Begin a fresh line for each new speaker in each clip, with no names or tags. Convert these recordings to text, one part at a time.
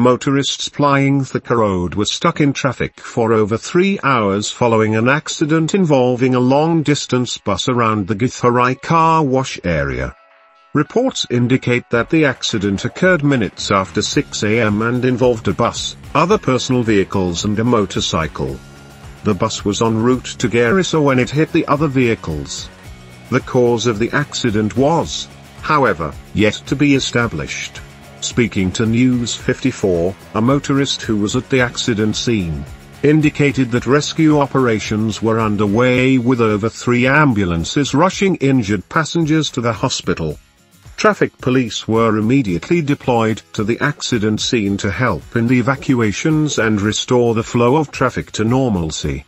motorists plying Thika Road were stuck in traffic for over three hours following an accident involving a long-distance bus around the Githurai car wash area. Reports indicate that the accident occurred minutes after 6 am and involved a bus, other personal vehicles and a motorcycle. The bus was en route to Garissa when it hit the other vehicles. The cause of the accident was, however, yet to be established. Speaking to News 54, a motorist who was at the accident scene indicated that rescue operations were underway with over three ambulances rushing injured passengers to the hospital. Traffic police were immediately deployed to the accident scene to help in the evacuations and restore the flow of traffic to normalcy.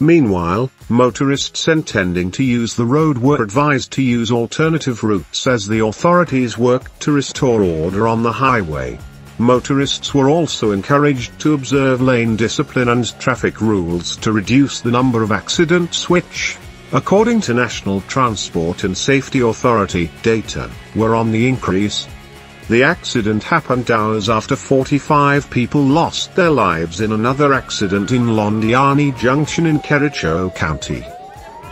Meanwhile, motorists intending to use the road were advised to use alternative routes as the authorities worked to restore order on the highway. Motorists were also encouraged to observe lane discipline and traffic rules to reduce the number of accidents which, according to National Transport and Safety Authority data, were on the increase. The accident happened hours after 45 people lost their lives in another accident in Londiani Junction in Kericho County.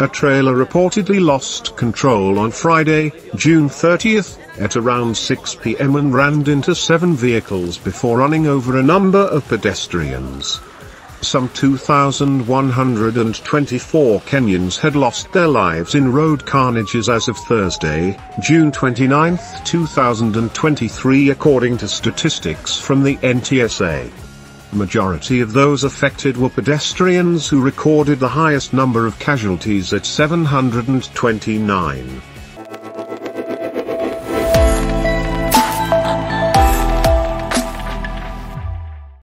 A trailer reportedly lost control on Friday, June 30th, at around 6 pm and rammed into seven vehicles before running over a number of pedestrians. Some 2,124 Kenyans had lost their lives in road carnages as of Thursday, June 29, 2023 according to statistics from the NTSA. Majority of those affected were pedestrians who recorded the highest number of casualties at 729.